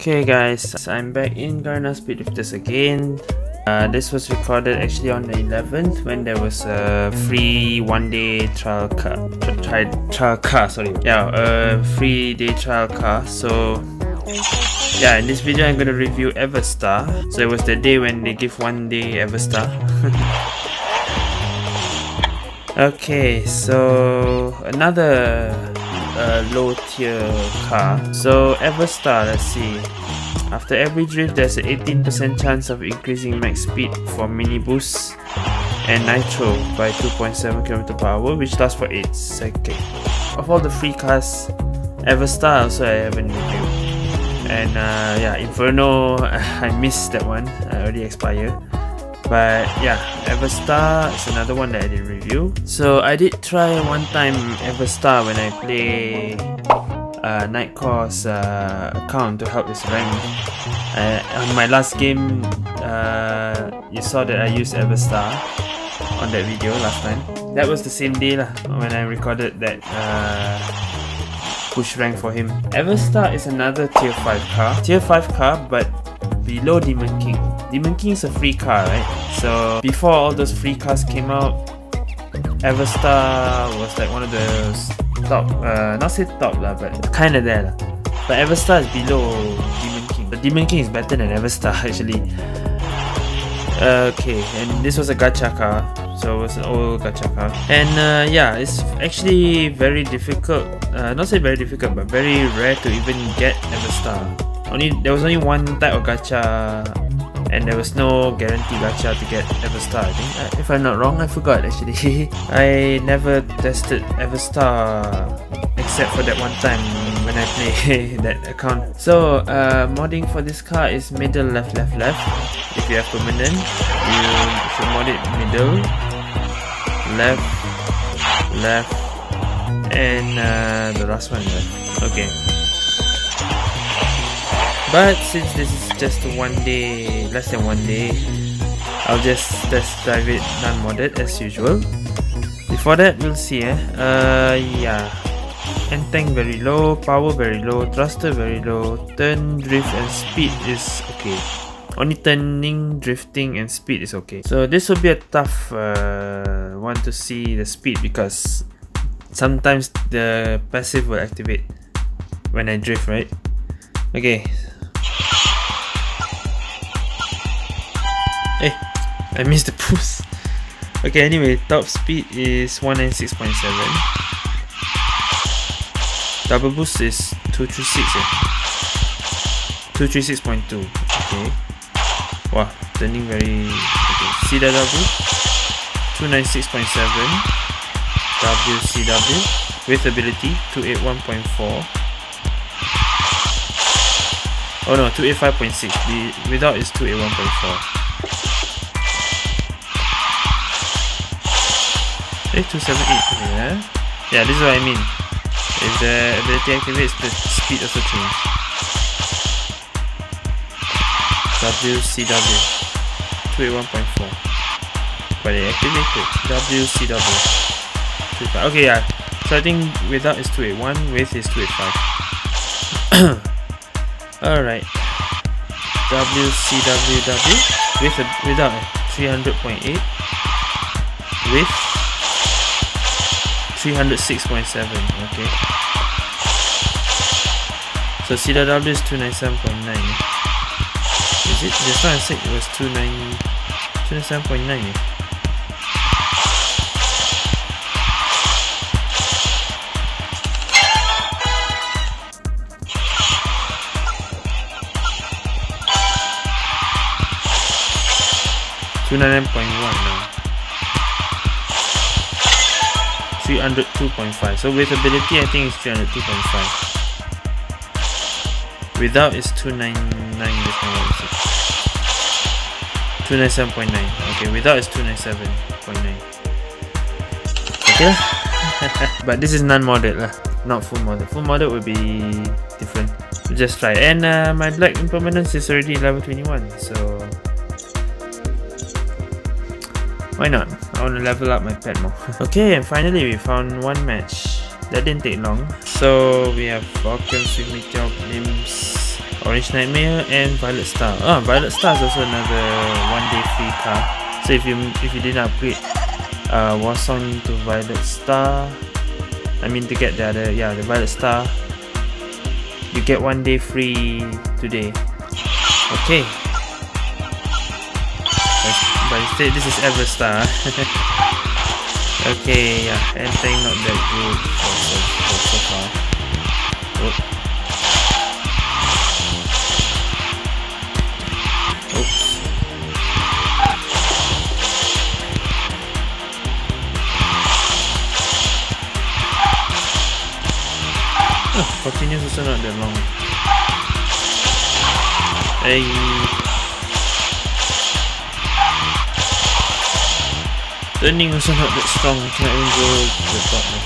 Okay guys, I'm back in Garena Speed Drifters again. Uh, this was recorded actually on the 11th when there was a free one day trial car, tri trial car, sorry, yeah, a free day trial car. So yeah, in this video I'm gonna review Everstar. So it was the day when they give one day Everstar. okay, so another uh, low tier car. So Everstar, let's see. After every drift, there's an 18% chance of increasing max speed for mini boost and nitro by 2.7 km per hour, which lasts for 8 seconds. Of all the free cars, Everstar also I haven't reviewed. And uh, yeah, Inferno, I missed that one, I already expired. But yeah, Everstar is another one that I didn't review. So I did try one time Everstar when I play uh, Nightcore's uh, account to help his rank. Uh, on my last game, uh, you saw that I used Everstar on that video last time. That was the same day lah when I recorded that uh, push rank for him. Everstar is another tier 5 car. Tier 5 car but below Demon King. Demon King is a free car, right? So before all those free cars came out, Everstar was like one of the top, uh, not say top lah, but kind of there lah. But Everstar is below Demon King. But Demon King is better than Everstar actually. Okay, and this was a gacha car, so it was an old gacha car. And uh, yeah, it's actually very difficult, uh, not say very difficult, but very rare to even get Everstar. Only there was only one type of gacha and there was no guarantee gacha to get Everstar I think. Uh, if I'm not wrong, I forgot actually. I never tested Everstar except for that one time when I play that account. So uh, modding for this car is middle left left left. If you have permanent, you should mod it middle, left, left, and uh, the last one left. Okay. But since this is just one day, less than one day, I'll just test drive it non-modded as usual. Before that, we'll see eh. Uh, yeah. End tank very low, power very low, thruster very low, turn, drift and speed is okay. Only turning, drifting and speed is okay. So this will be a tough uh, one to see the speed because sometimes the passive will activate when I drift, right? Okay, Eh, I missed the boost. Okay, anyway, top speed is 196.7. Double boost is 236 eh. 236.2. Okay. Wow, turning very okay. CW 296.7 WCW with ability 281.4 Oh no, 285.6. The without is 281.4. 278 yeah. Yeah, this is what I mean. If the ability activates, the speed also changes. WCW 281.4 But it activated WCW Okay, yeah. So I think without is 281, with is 285. Alright. WCWW with a, without 300.8 with 306.7 okay so CW is 297.9 is it just now I said it was 29 297.9 yeah? Two nine point one now. 302.5 so with ability I think it's 302.5 without is 299 297.9 okay without is 297.9 okay. But this is non-modded lah not full modded full modded would be different. Just try. And uh, my black impermanence is already level 21 so why not I want to level up my pet more. okay, and finally we found one match. That didn't take long. So we have Falcons with Meteor Limbs Orange Nightmare and Violet Star. Ah, Violet Star is also another one day free car. So if you if you didn't upgrade uh, Warsong to Violet Star, I mean to get the other yeah the Violet Star, you get one day free today. Okay. But instead this is Everstar. okay, yeah, anything not that good for so, for so far. Oh. Continuous also not that long. Hey. Turning also not that strong. Cannot even go to the now.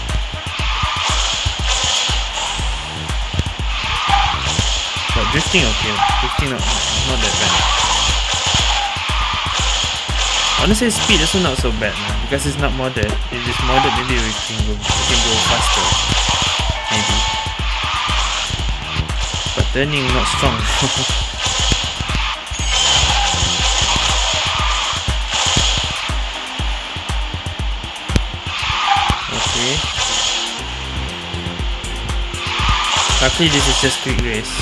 But drifting okay. Drifting not not that bad. Honestly, speed also not so bad now because it's not modded. If it's modded, maybe we can go we can go faster. Maybe But turning not strong. Luckily this is just quick race.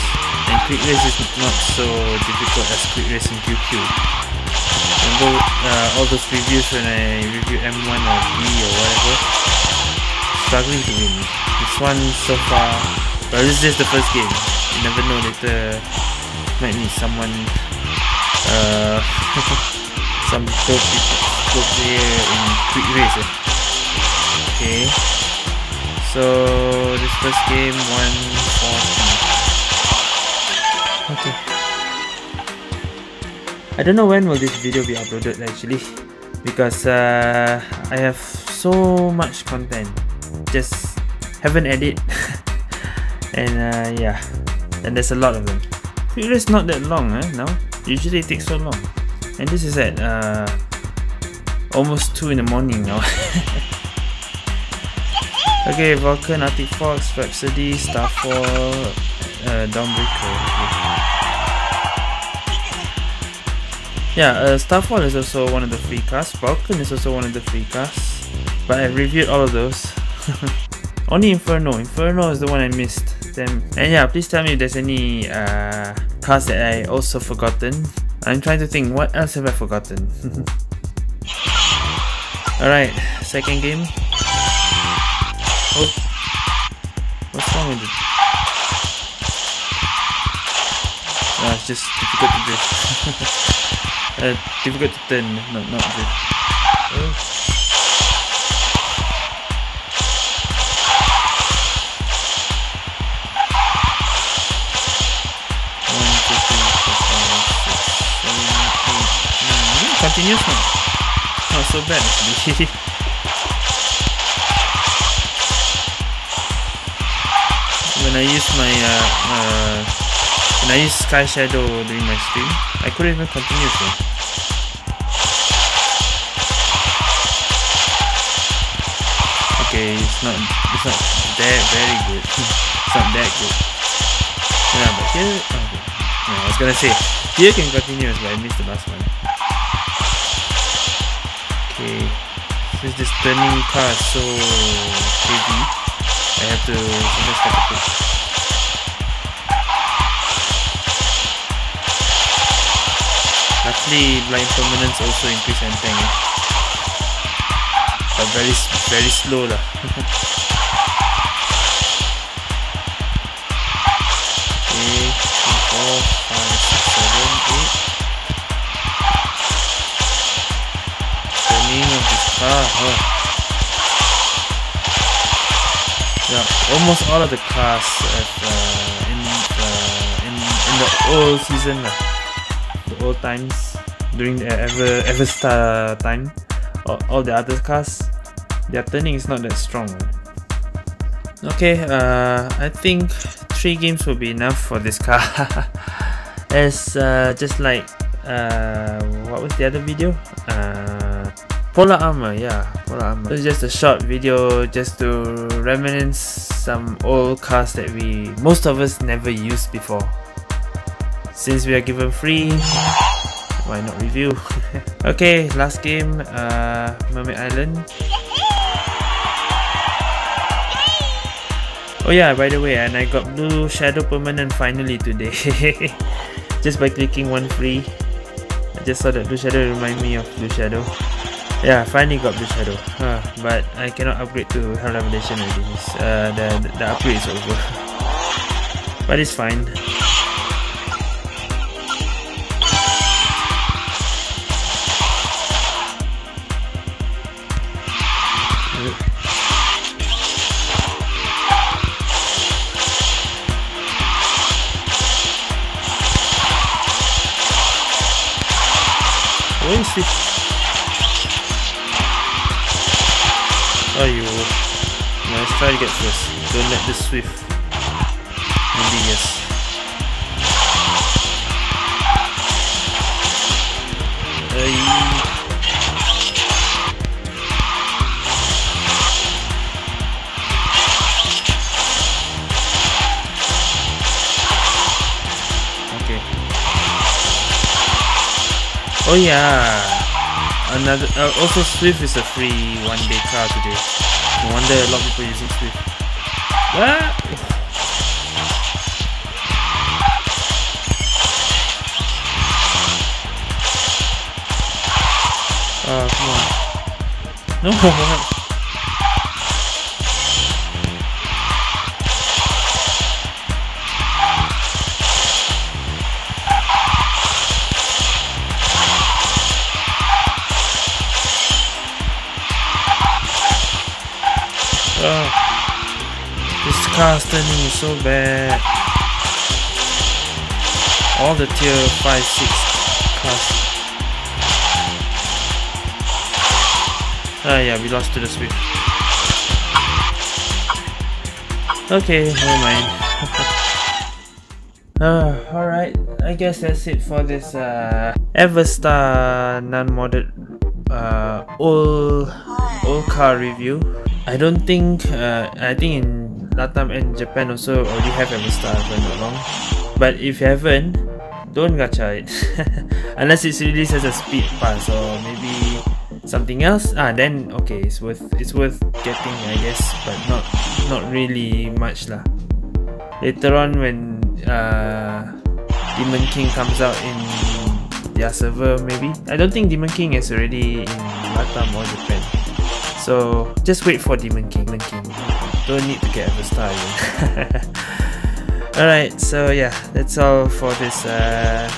And quick race is not so difficult as quick race in QQ. Remember uh, all those reviews when I review M1 or B or whatever? Struggling to win. This one so far, well this is just the first game you never know later might need someone uh some pro pro player in quick race eh? okay so this first game 140 okay I don't know when will this video be uploaded actually because uh, I have so much content just haven't edit and uh, yeah and there's a lot of them. It's not that long, eh? No, usually it takes so long, and this is at uh, almost two in the morning now. okay, Vulcan, Fox, Rhapsody, Starfall, uh, Dawnbreaker. Yeah, uh, Starfall is also one of the free casts. Vulcan is also one of the free casts. But I reviewed all of those. Only Inferno. Inferno is the one I missed them. And yeah, please tell me if there's any uh, cards that I also forgotten. I'm trying to think, what else have I forgotten? Alright, second game. Oh, what's wrong with it? Oh, it's just difficult to drift. uh, difficult to turn, no, not drift. Oh. continuous one. Not so bad actually. when I use my uh, uh, when I use Sky Shadow during my stream, I couldn't even continue so. Okay, it's not it's not that very good. it's not that good. Yeah, but here okay. I was gonna say here can continue but I missed the last one. Okay, since this turning car is so heavy, I have to sometimes have push. Luckily, blind permanence also increase anything, eh? but very very slow lah. okay, four, five, six, seven, eight. Uh, Yeah, almost all of the cars uh, in, uh, in in the old season, uh, the old times during the ever ever star time, all, all the other cars, their turning is not that strong. Okay, uh, I think three games will be enough for this car. As uh, just like uh, what was the other video? Uh, Polar Armor, yeah, Polar Armor. It's just a short video just to reminisce some old cars that we, most of us never used before. since we are given free, why not review? okay, last game, uh, Mermaid Island. Oh yeah, by the way, and I got Blue Shadow Permanent finally today. just by clicking one free. I just saw that Blue Shadow remind me of Blue Shadow. Yeah, finally got Blue Shadow. But I cannot upgrade to Hell Revelation already. Uh, the, the upgrade is over. but it's fine. This? Oh, you. let's try to get first. Don't let this swift. Maybe yes. Hey. Oh yeah another uh, also Swift is a free one day car today. No wonder a lot of people using Swift. Ah! Oh, come on. No! Oh, this car turning is so bad. All the tier 5, 6 cars. Ah yeah, we lost to the Swift. Okay, never mind. uh, Alright, I guess that's it for this uh, Everstar non-modded uh, old, old car review. I don't think uh, I think in Latam and Japan also already have Everstar if I'm not wrong. But if you haven't, don't gacha it. Unless it's released as a speed pass or maybe something else. Ah then okay it's worth it's worth getting I guess but not not really much lah. Later on when uh, Demon King comes out in their server maybe. I don't think Demon King is already in Latam or Japan. So just wait for Demon King. Demon King. Don't need to get a star Alright, so yeah, that's all for this uh,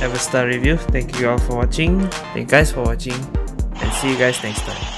Everstar review. Thank you all for watching. Thank you guys for watching. And see you guys next time.